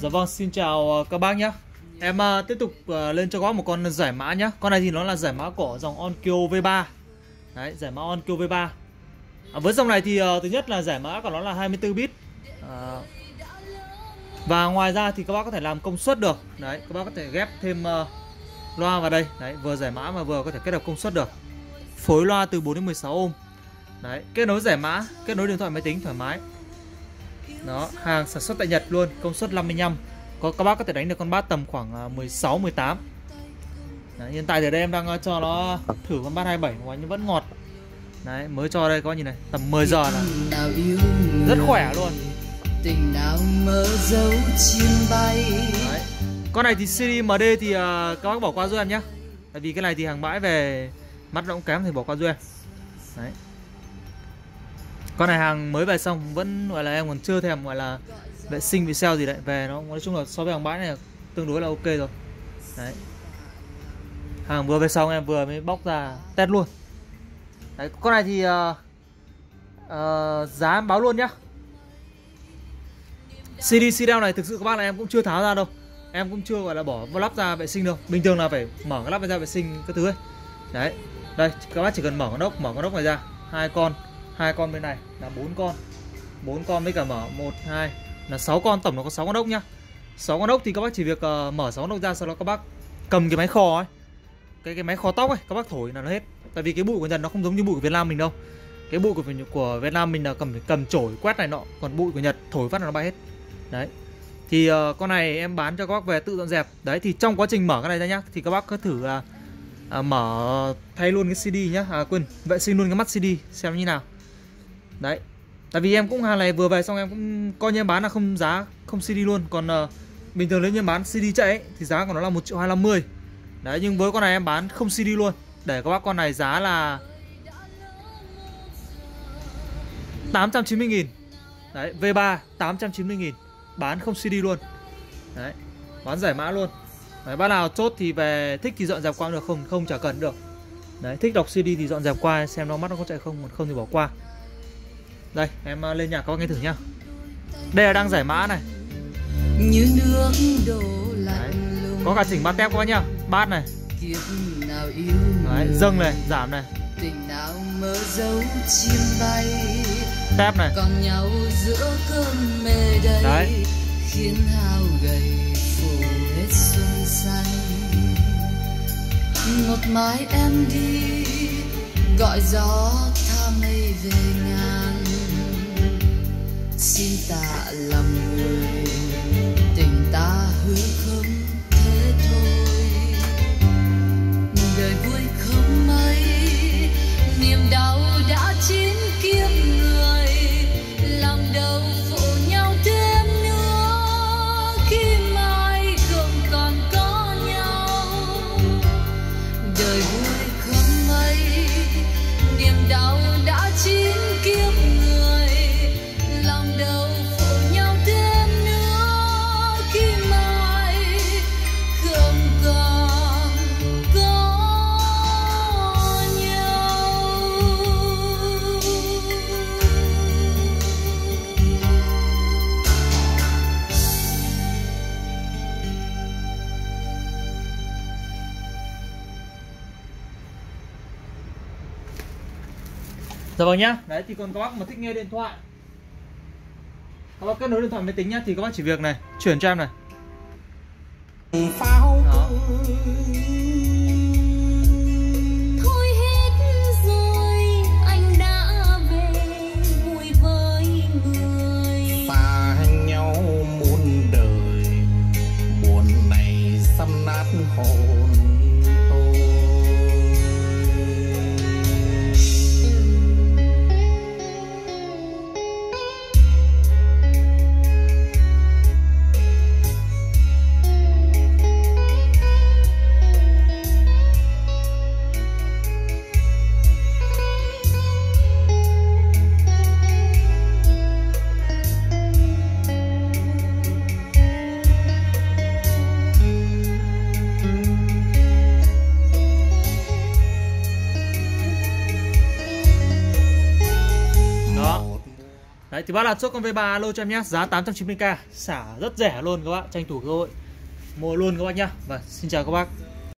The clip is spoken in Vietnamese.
Dạ vâng, xin chào ờ, các bác nhé Em uh, tiếp tục uh, lên cho các bác một con giải mã nhé Con này thì nó là giải mã của dòng Onkyo V3 Đấy, giải mã Onkyo V3 à, Với dòng này thì uh, thứ nhất là giải mã của nó là 24 bit. À, Và ngoài ra thì các bác có thể làm công suất được. Đấy, các bác có thể ghép thêm uh, loa vào đây. Đấy, vừa giải mã mà vừa có thể kết hợp công suất được. Phối loa từ 4 đến 16 ohm. Đấy, kết nối giải mã, kết nối điện thoại máy tính thoải mái đó, hàng sản xuất tại Nhật luôn, công suất 55 có Các bác có thể đánh được con bát tầm khoảng à, 16, 18 Đấy, Hiện tại thì đây em đang ờ, cho nó thử con bát 27 của anh vẫn ngọt. Đấy, mới cho đây các bác nhìn này, tầm 10 giờ là Rất khỏe luôn. Tình nào mơ dấu chim bay Đấy. Con này thì CD MD thì uh, các bác bỏ qua giúp em nhé Tại vì cái này thì hàng bãi về mắt nó cũng kém thì bỏ qua giúp em. Đấy con này hàng mới về xong vẫn gọi là em còn chưa thèm gọi là vệ sinh vì sao gì đấy về nó nói chung là so với hàng bãi này tương đối là ok rồi. Đấy. Hàng vừa về xong em vừa mới bóc ra test luôn. Đấy con này thì uh, uh, giá em báo luôn nhá. CD CD này thực sự các bác là em cũng chưa tháo ra đâu. Em cũng chưa gọi là bỏ lắp ra vệ sinh đâu. Bình thường là phải mở cái lắp ra vệ sinh cái thứ ấy. Đấy. Đây các bác chỉ cần mở con ốc mở con ốc này ra. Hai con hai con bên này là bốn con. Bốn con với cả mở một hai là sáu con tổng nó có 6 con ốc nhá. 6 con ốc thì các bác chỉ việc uh, mở 6 con ốc ra sau đó các bác cầm cái máy kho ấy. Cái cái máy kho tóc ấy các bác thổi là nó hết. Tại vì cái bụi của Nhật nó không giống như bụi của Việt Nam mình đâu. Cái bụi của của Việt Nam mình là cầm cầm chổi quét này nọ còn bụi của Nhật thổi phát là nó bay hết. Đấy. Thì uh, con này em bán cho các bác về tự dọn dẹp. Đấy thì trong quá trình mở cái này ra nhá thì các bác cứ thử là uh, mở thay luôn cái CD nhá. À quên vệ sinh luôn cái mắt CD xem như nào đấy. Tại vì em cũng hàng này vừa về xong em cũng coi như em bán là không giá không CD luôn. Còn uh, bình thường nếu như bán CD chạy ấy, thì giá của nó là một triệu hai trăm mươi. Đấy nhưng với con này em bán không CD luôn. Để các bác con này giá là 890 nghìn. Đấy, V3 890 nghìn. Bán không CD luôn. Đấy, bán giải mã luôn. Đấy, bác nào chốt thì về thích thì dọn dẹp qua được không không chả cần được. Đấy, thích đọc CD thì dọn dẹp qua xem nó mắt nó có chạy không, còn không thì bỏ qua đây em à, lên nhạc các bác nghe thử nhá. Đây là đang giải mã này. Như nước đổ Đấy. Có cả chỉnh bát tép các bác nhá. Bát này. Đấy, dâng này, giảm này. Tình nào mơ dấu chim bay. Tép này. Còn nhau giữa cơn mê đầy Đấy. khiến hao gầy phủ hết xuân xanh. Một mái em đi gọi gió tha mây về xin tạ lòng người. Dạ vâng nhá. Đấy thì còn các bác mà thích nghe điện thoại. Các bác kết nối điện thoại máy tính nhá thì các bác chỉ việc này, chuyển cho em này. Đó. Thôi hết rồi, anh đã về vui với người. Xa nhau muôn đời, buồn này. Đấy, thì bác là chốt con V3 alo cho em nhé Giá 890k Xả rất rẻ luôn các bạn Tranh thủ cơ hội. Mua luôn các bác nhá. Và xin chào các bác.